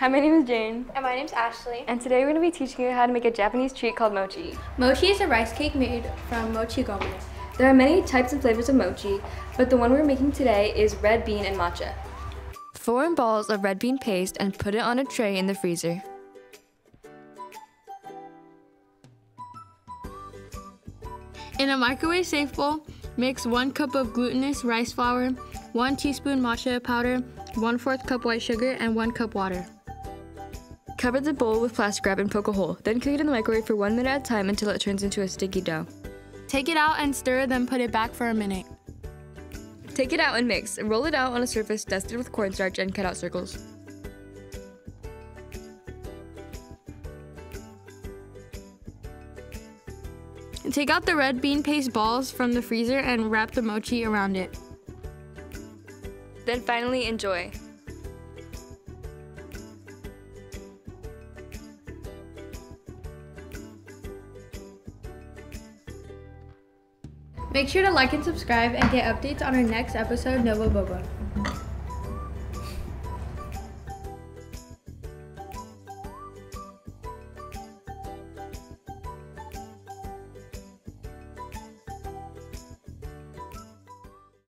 Hi, my name is Jayne, And my name is Ashleigh. and today we're going to be teaching you how to make a Japanese treat called mochi. Mochi is a rice cake made from mochi gome. There are many types and flavors of mochi, but the one we're making today is red bean and matcha. Form balls of red bean paste and put it on a tray in the freezer. In a microwave safe bowl, mix one cup of glutinous rice flour, one teaspoon matcha powder, one fourth cup white sugar, and one cup water. Cover the bowl with plastic wrap and poke a hole. Then cook it in the microwave for one minute at a time until it turns into a sticky dough. Take it out and stir, then put it back for a minute. Take it out and mix. Roll it out on a surface dusted with cornstarch and cut out circles. Take out the red bean paste balls from the freezer and wrap the mochi around it. Then finally enjoy. Make sure to like and subscribe and get updates on our next episode, Nova Boba.